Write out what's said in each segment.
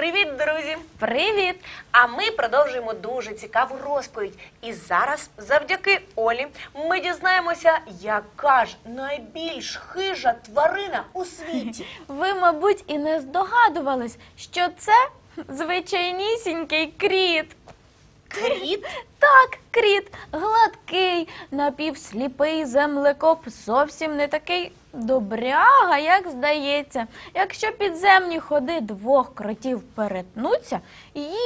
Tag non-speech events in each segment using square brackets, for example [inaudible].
Привіт, друзі! Привіт! А ми продовжуємо дуже цікаву розповідь. І зараз, завдяки Олі, ми дізнаємося, яка ж найбільш хижа тварина у світі. [laughs] Ви, мабуть, і не здогадувались, що це звичайнісінький кріт. Кріт? Так, кріт, гладкий, напівсліпий землекоп, зовсім не такий добряга, як здається. Якщо підземні ходи двох кротів перетнуться,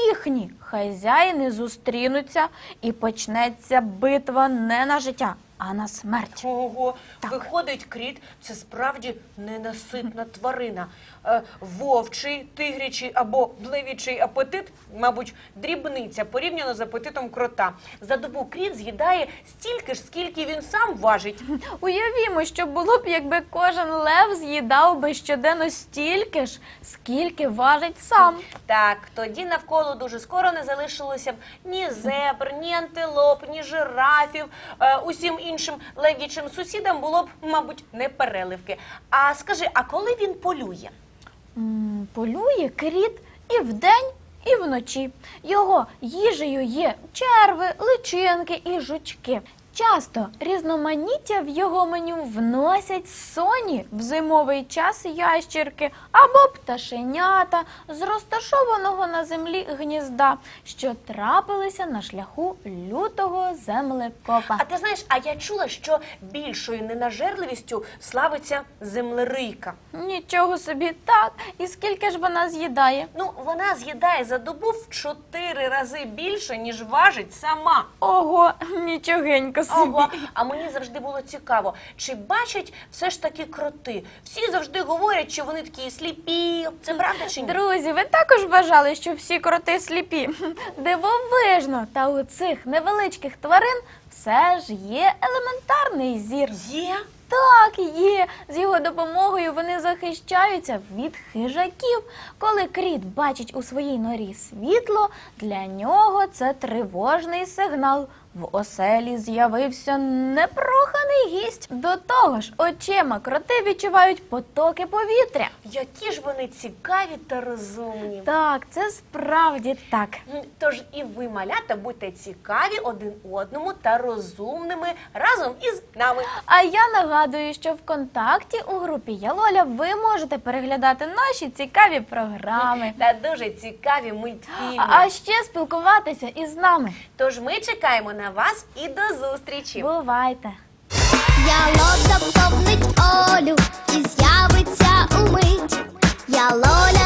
їхні хазяїни зустрінуться і почнеться битва не на життя, а на смерть. Ого, виходить, кріт це справді ненаситна тварина. Е, вовчий, тигрячий або левічий апетит, мабуть, дрібниця порівняно з апетитом крота. За добу кріт з'їдає стільки ж, скільки він сам важить. Уявімо, що було б, якби кожен лев з'їдав би щоденно стільки ж, скільки важить сам. Так, тоді навколо дуже скоро не залишилося б ні зебр, ні антилоп, ні жирафів. Е, усім іншим лев'ячим сусідам було б, мабуть, не переливки. А скажи, а коли він полює? Полює кріт і вдень, і вночі. Його їжею є черви, личинки і жучки. Часто різноманіття в його меню вносять соні в зимовий час ящірки або пташенята з розташованого на землі гнізда, що трапилися на шляху лютого землекопа. А ти знаєш, а я чула, що більшою ненажерливістю славиться землерийка. Нічого собі так. І скільки ж вона з'їдає? Ну, вона з'їдає за добу в чотири рази більше, ніж важить сама. Ого, нічогенько. Ого, а мені завжди було цікаво, чи бачать все ж таки кроти. Всі завжди говорять, що вони такі сліпі. Це правда чи ні? Друзі, ви також вважали, що всі кроти сліпі? Дивовижно, та у цих невеличких тварин все ж є елементарний зір. Є? Так, є. З його допомогою вони захищаються від хижаків. Коли кріт бачить у своїй норі світло, для нього це тривожний сигнал. В оселі з'явився непроханий гість. До того ж, очима кроти відчувають потоки повітря. Які ж вони цікаві та розумні. Так, це справді так. Тож і ви, малята, будьте цікаві один одному та розумними разом із нами. А я нагадую, що ВКонтакті у групі Ялоля ви можете переглядати наші цікаві програми. Та дуже цікаві мультфільми. А а ще спілкуватися із нами. Тож ми чекаємо на вас і до зустрічі. Бувайте! Яло заповнить Олю і з'явиться умить. Я Лоля